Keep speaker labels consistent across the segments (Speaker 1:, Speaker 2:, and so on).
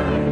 Speaker 1: nie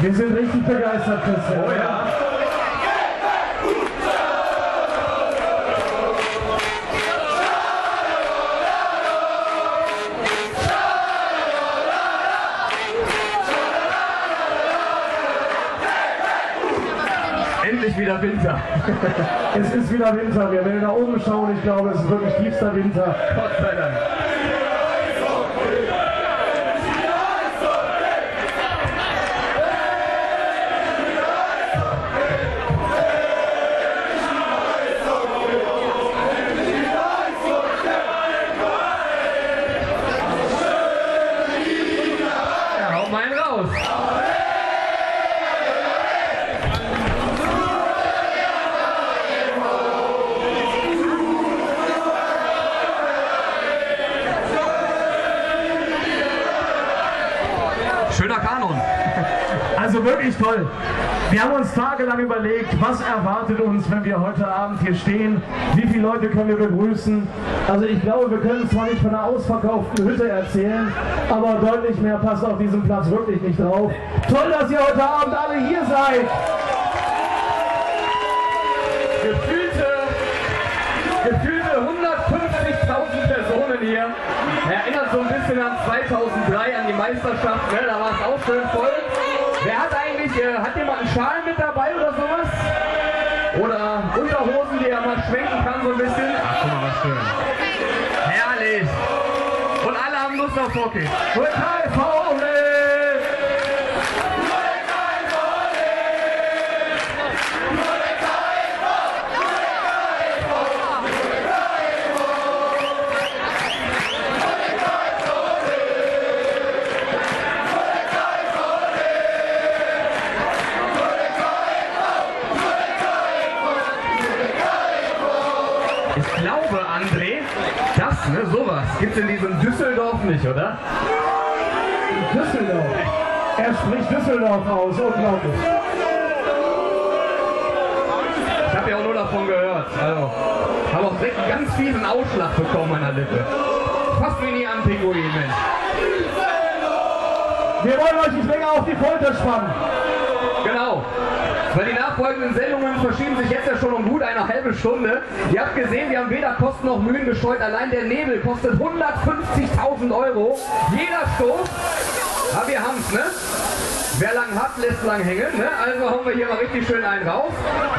Speaker 2: Wir sind richtig begeistert, Christian.
Speaker 3: Oh ja. Endlich wieder Winter.
Speaker 2: Es ist wieder Winter. Wir werden nach oben schauen. Ich glaube, es ist wirklich tiefster Winter.
Speaker 3: Gott sei Dank.
Speaker 2: Also wirklich toll. Wir haben uns tagelang überlegt, was erwartet uns, wenn wir heute Abend hier stehen. Wie viele Leute können wir begrüßen? Also ich glaube, wir können zwar nicht von einer ausverkauften Hütte erzählen, aber deutlich mehr passt auf diesem Platz wirklich nicht drauf. Toll, dass ihr heute Abend alle hier seid.
Speaker 3: gefühlte, gefühlte 150.000 Personen hier. Erinnert so ein bisschen an 2003, an die Meisterschaft. Ne? Da war es auch schön voll. Eigentlich, äh, hat jemand einen Schal mit dabei oder sowas? Oder Unterhosen, die er mal schwenken kann so ein bisschen? Ach, guck mal, was schön. Herrlich. Und alle haben Lust auf Hockey.
Speaker 2: Total faul!
Speaker 3: Düsseldorf.
Speaker 2: Er spricht Düsseldorf aus. Unglaublich.
Speaker 3: Ich habe ja auch nur davon gehört. Also, habe auch direkt einen ganz fiesen Ausschlag bekommen an der Lippe. Fast wie nie an Pinguin, Mensch.
Speaker 2: Wir wollen euch nicht länger auf die Folter spannen.
Speaker 3: Genau. Weil die nachfolgenden Sendungen verschieben sich jetzt ja schon um gut eine halbe Stunde. Ihr habt gesehen, wir haben weder Kosten noch Mühen gescheut. Allein der Nebel kostet 150.000 Euro. Jeder Stoß. Aber wir haben's, ne? Wer lang hat, lässt lang hängen. Ne? Also hauen wir hier mal richtig schön einen rauf.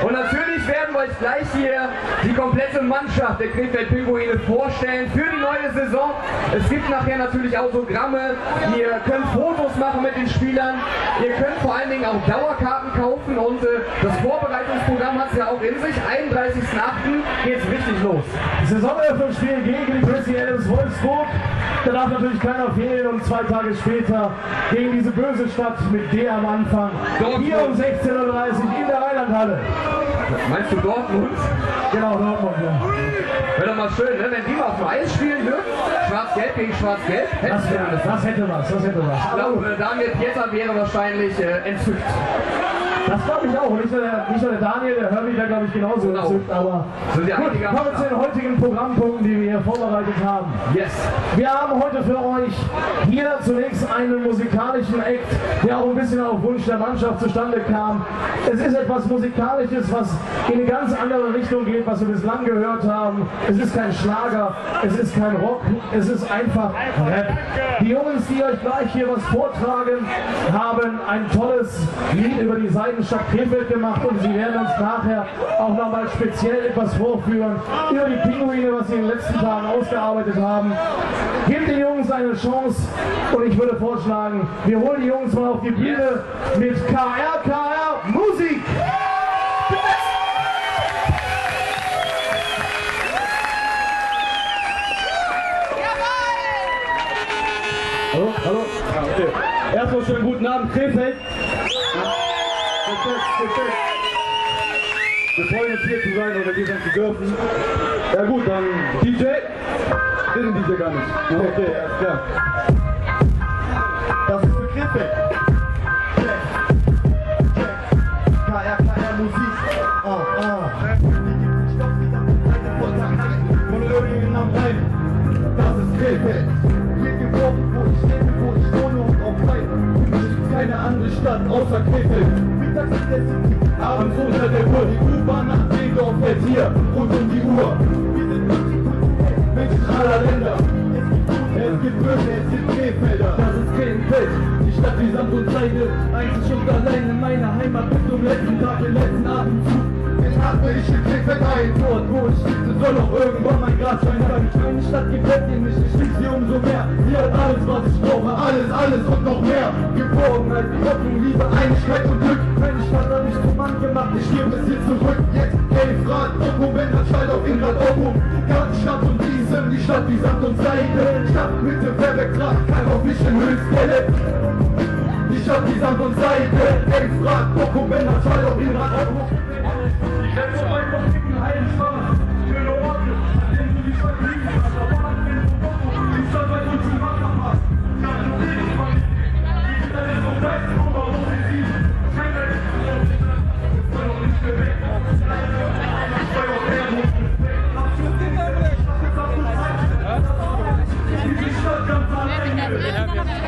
Speaker 3: Und natürlich werden wir euch gleich hier die komplette Mannschaft der Krefeld Pinguine vorstellen für die neue Saison. Es gibt nachher natürlich Autogramme. Ihr könnt Fotos machen mit den Spielern. Ihr könnt vor allen Dingen auch Dauerkarten kaufen. Und äh, das Vorbereitungsprogramm hat es ja auch in sich. 31.08. geht es richtig los.
Speaker 2: Saisoneröffnungsspiel gegen die Chrissy Adams Wolfsburg. Da darf natürlich keiner fehlen und zwei Tage später gegen diese böse Stadt mit D am Anfang.
Speaker 3: Dortmund.
Speaker 2: Hier um 16.30 Uhr in der Rheinlandhalle.
Speaker 3: Meinst du Dortmund?
Speaker 2: Genau, Dortmund, ja.
Speaker 3: Wäre doch mal schön, ne? wenn die mal auf dem Eis spielen würden. Schwarz-Gelb gegen Schwarz-Gelb. Hätten
Speaker 2: Das, wär, das hätte was, das hätte was.
Speaker 3: Ich glaube, Daniel Pieter wäre wahrscheinlich äh, entzückt.
Speaker 2: Glaube ich auch. Nicht nur der, nicht nur der Daniel, der Herbie wäre, glaube ich, genauso
Speaker 3: Genau.
Speaker 2: entzückt. Aber
Speaker 3: ja
Speaker 2: gut, kommen wir zu den heutigen Programmpunkten, die wir hier vorbereitet haben.
Speaker 3: Yes.
Speaker 2: Wir haben heute für euch hier zunächst einen musikalischen Act, der auch ein bisschen auf Wunsch der Mannschaft zustande kam. Es ist etwas Musikalisches, was in eine ganz andere Richtung geht, was wir bislang gehört haben. Es ist kein Schlager, es ist kein Rock, es ist einfach Rap. Die Jungs, die euch gleich hier was vortragen, haben ein tolles Lied über die Seidenstadt Krefeld gemacht und sie werden uns nachher auch nochmal speziell etwas vorführen über die Pinguine, was sie in den letzten Tagen ausgearbeitet haben. Gebt den Jungs eine Chance und ich würde vorschlagen, wir holen die Jungs mal auf die Bühne mit KRKR Musik.
Speaker 4: Hallo, hallo. Ah, okay. Erstmal schönen guten Abend, Krefeld. Perfekt, perfekt. Wir freuen uns hier zu sein oder hier sein zu dürfen. Ja gut, dann DJ. Den DJ gar nicht. Okay, alles klar. Das ist.
Speaker 1: KRKR Musik. Ah, ah. Hier geboren, wo ich lebe, wo ich wohne und auch bleibe. Es gibt keine andere Stadt außer Krefeld. Abends unter der Uhr. Die U-Bahn nach Seedorf fährt hier rund um die Uhr. Wir sind Menschen aller Länder. Es gibt Böse, es gibt Krefelder. Das ist Krefeld, die Stadt wie Sand und Seide. Einzig und allein in meiner Heimat bis zum letzten Tag, den letzten Atemzug. Atme ich in Krefeld ein. Dort, wo ich sitze, soll auch irgendwann mein Grabstein sein. Meine Stadt gefällt mir nicht, ich liebe sie umso mehr. Sie hat alles, was ich brauche, alles, alles und noch mehr. Geborgenheit, Hoffnung, Liebe, Einigkeit und Glück. Meine Stadt hat mich zum Mann gemacht, ich gebe es hier zurück. Jetzt, Oko, wenn das Schalt auf Inrad, Oko. Ganz Stadt und Wiesem, die Stadt wie Sand und Seide. Stadtmitte, Werbekraft, kein auf mich in Höchstquelle. Die Stadt wie Sand und. Elfrad, Oko, wenn das Schalt auf Inrad, Oko.
Speaker 2: Ich setze euch noch dicken heilen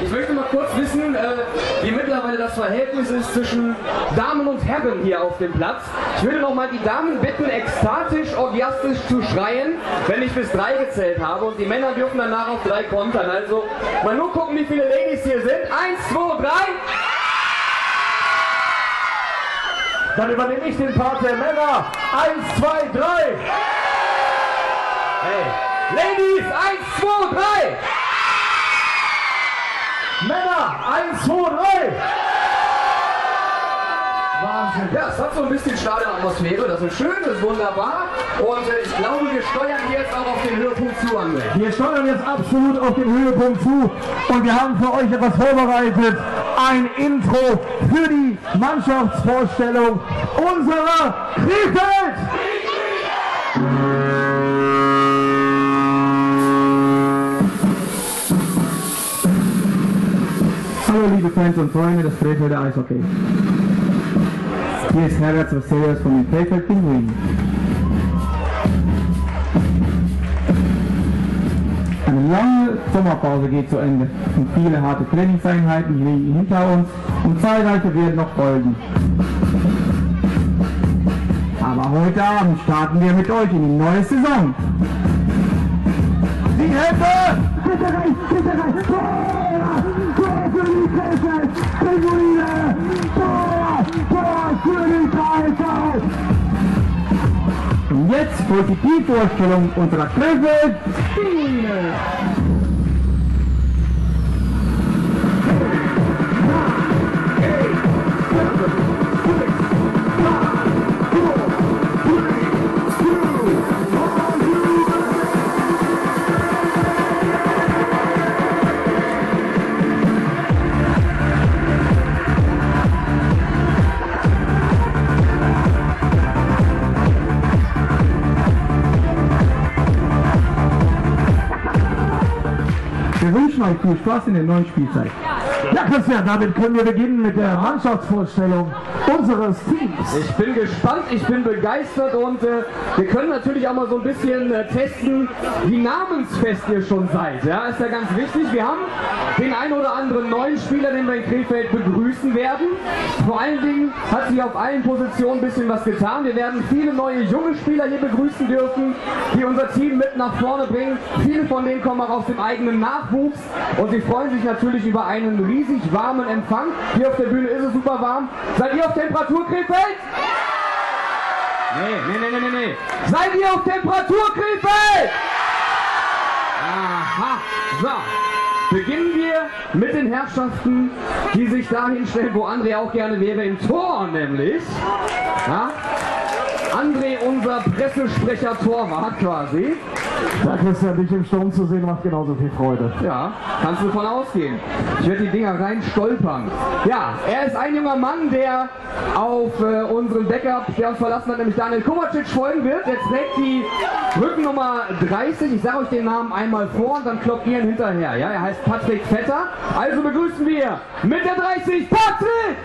Speaker 2: Ich
Speaker 3: möchte mal kurz wissen, äh, wie mittlerweile das Verhältnis ist zwischen Damen und Herren hier auf dem Platz. Ich würde noch mal die Damen bitten, ekstatisch, orgiastisch zu schreien, wenn ich bis drei gezählt habe. Und die Männer dürfen danach auf drei kontern. Also mal nur gucken, wie viele Ladies hier sind. Eins, zwei, drei.
Speaker 2: Dann übernehme ich den Part der Männer. Eins, zwei, drei.
Speaker 3: Hey. Ladies, eins, zwei, drei.
Speaker 2: Männer, eins, zwei, drei. Wahnsinn.
Speaker 3: Ja, es hat so ein bisschen Stadionatmosphäre. Das ist schön, das ist wunderbar. Und äh, ich glaube, wir steuern jetzt auch auf den Höhepunkt zu, André.
Speaker 2: Wir steuern jetzt absolut auf den Höhepunkt zu und wir haben für euch etwas vorbereitet. Ein Intro für die Mannschaftsvorstellung unserer Krefeld.
Speaker 5: Und Freunde des Krefelder Eishockey. Hier ist Herbert Vasilius von den Krefeld Pinguinen. Eine lange Sommerpause geht zu Ende und viele harte Trainingseinheiten liegen hinter uns und zahlreiche werden noch folgen. Aber heute Abend starten wir mit euch in die neue Saison. Die rein, bitte rein! Tor! Tor für die Krefeld! Pinguine! Tor! Tor für die KSV! Und jetzt folgt die Teamvorstellung unserer Krefeld Pinguine! Wir wünschen euch viel Spaß in der neuen Spielzeit.
Speaker 2: Ja, Christian, damit können wir beginnen mit der Mannschaftsvorstellung unseres Teams.
Speaker 3: Ich bin gespannt, ich bin begeistert und äh, wir können natürlich auch mal so ein bisschen äh, testen, wie namensfest ihr schon seid. Ja, ist ja ganz wichtig. Wir haben den ein oder anderen neuen Spieler, den wir in Krefeld begrüßen werden. Vor allen Dingen hat sich auf allen Positionen ein bisschen was getan. Wir werden viele neue junge Spieler hier begrüßen dürfen, die unser Team mit nach vorne bringen. Viele von denen kommen auch aus dem eigenen Nachwuchs und sie freuen sich natürlich über einen riesig warmen Empfang. Hier auf der Bühne ist es super warm. Seid ihr auf Temperatur, Krefeld? Nee, nee, nee, nee, nee, nee. Seid ihr auf Temperatur, Krefeld? Aha, so. Beginnen wir mit den Herrschaften, die sich dahin stellen, wo André auch gerne wäre, im Tor nämlich. Ja? André, unser Pressesprecher Torwart quasi.
Speaker 2: Ja, Christian, dich im Sturm zu sehen, macht genauso viel Freude.
Speaker 3: Ja, kannst du von ausgehen. Ich werde die Dinger rein stolpern. Ja, er ist ein junger Mann, der auf äh, unseren Backup, der uns verlassen hat, nämlich Daniel Kovacic folgen wird. Der trägt die Rückennummer 30. Ich sage euch den Namen einmal vor und dann kloppt ihr ihn hinterher. Ja, er heißt Patrick Vetter. Also begrüßen wir mit der 30 Patrick!